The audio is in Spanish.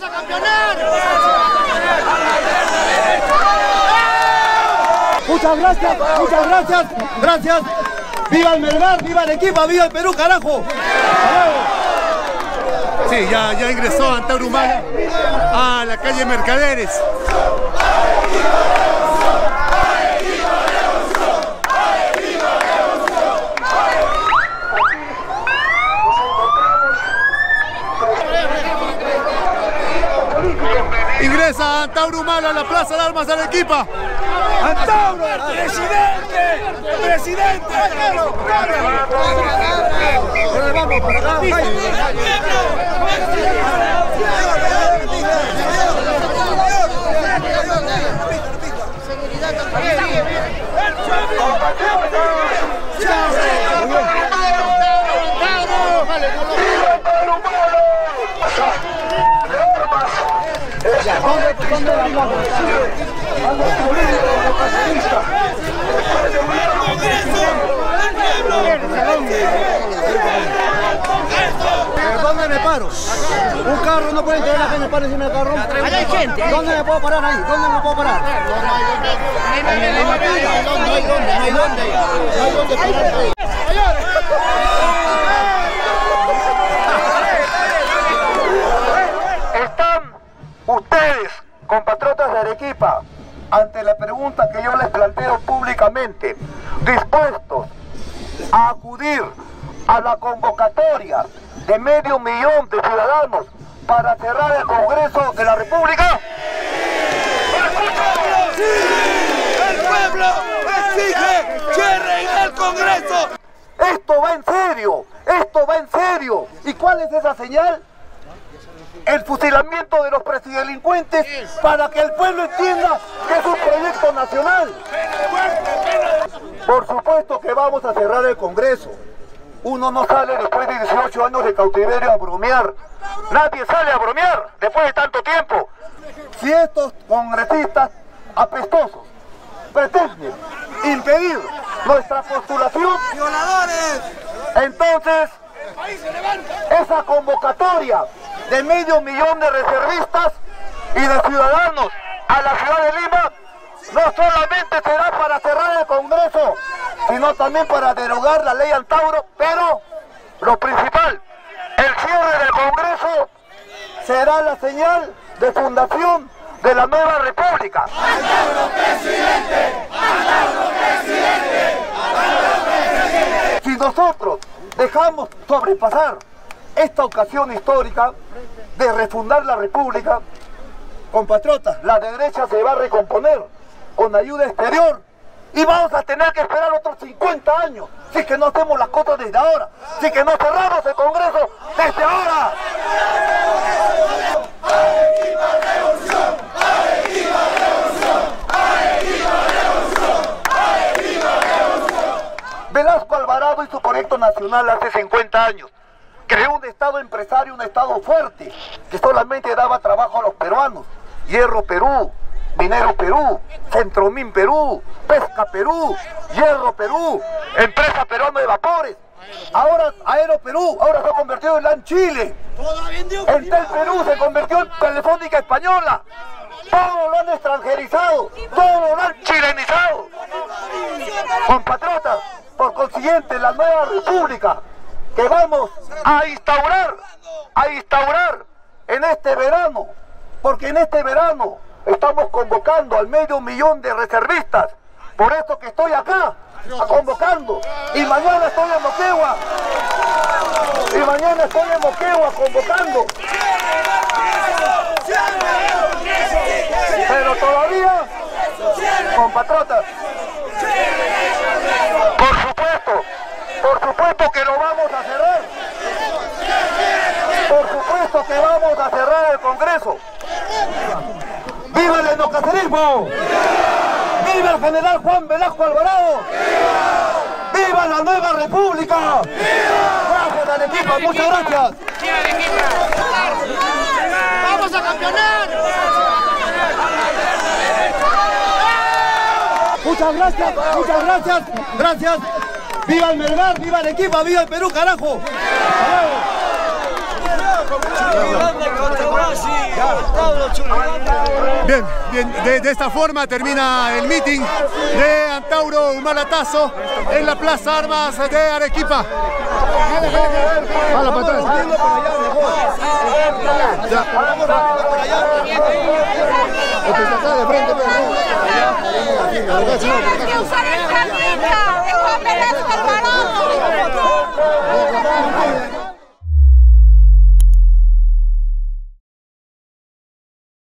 ¡Vamos a campeonar! Muchas gracias, muchas gracias, gracias. ¡Viva el Melgar, viva el equipo, viva el Perú, carajo! Sí, ya, ya ingresó Antauro Humala a la calle Mercaderes. Ingresa Antauro Humala a la Plaza de Armas de Arequipa. ¡Antauro, presidente! ¡Presidente! vamos, acá. ¿Dónde ¿Dónde me paro? Un carro no puede entrar la gente, pare encima del carro. Ahí hay gente. ¿Dónde me puedo parar ahí? ¿Dónde me puedo parar? No hay dónde. No hay dónde, no hay dónde. No hay dónde pararse ahí. ¿Están ustedes, compatriotas de Arequipa, ante la pregunta que yo les planteo públicamente, dispuestos a acudir a la convocatoria de medio millón de ciudadanos para cerrar el Congreso de la República? ¡El pueblo exige cierren el Congreso! Esto va en serio, esto va en serio. ¿Y cuál es esa señal? El fusilamiento de los presidelincuentes para que el pueblo entienda que es un proyecto nacional. Por supuesto que vamos a cerrar el Congreso. Uno no sale después de 18 años de cautiverio a bromear. Nadie sale a bromear después de tanto tiempo. Si estos congresistas apestosos pretenden impedir nuestra postulación, ¡Violadores! entonces esa convocatoria de medio millón de reservistas y de ciudadanos a la ciudad de Lima no solamente será para cerrar el Congreso, sino también para derogar la ley Antauro, pero lo principal, el cierre del Congreso será la señal de fundación de la nueva república. Si nosotros dejamos sobrepasar esta ocasión histórica de refundar la República, compatriotas, la derecha se va a recomponer con ayuda exterior y vamos a tener que esperar otros 50 años si es que no hacemos las cosas desde ahora, si es que no cerramos el Congreso desde ahora. Velasco Alvarado y su proyecto nacional hace 50 años. Creó un Estado empresario, un Estado fuerte, que solamente daba trabajo a los peruanos. Hierro Perú, Minero Perú, Centromín Perú, Pesca Perú, Hierro Perú, Empresa Peruana de Vapores. Ahora Aero Perú, ahora se ha convertido en LAN Chile. Entel Perú se convirtió en Telefónica Española. Todo lo han extranjerizado, todo lo han chilenizado. Compatriotas, por consiguiente, la nueva república que vamos a instaurar, a instaurar en este verano, porque en este verano estamos convocando al medio millón de reservistas. Por eso que estoy acá, convocando. Y mañana estoy en Moquegua. Y mañana estoy en Moquegua convocando. Pero todavía, compatriotas, por supuesto, por supuesto que lo vamos a cerrar. Por supuesto que vamos a cerrar el Congreso. ¡Viva el endocacerismo! ¡Viva el general Juan Velasco Alvarado! ¡Viva la nueva república! ¡Gracias Arequipa! ¡Muchas gracias! ¡Vamos a campeonar! Muchas gracias, muchas gracias, gracias. ¡Viva el Melgar, viva el equipo, viva el Perú, carajo! Bien, bien, de, esta forma termina el meeting de Antauro Humalatazo en la Plaza Armas de Arequipa.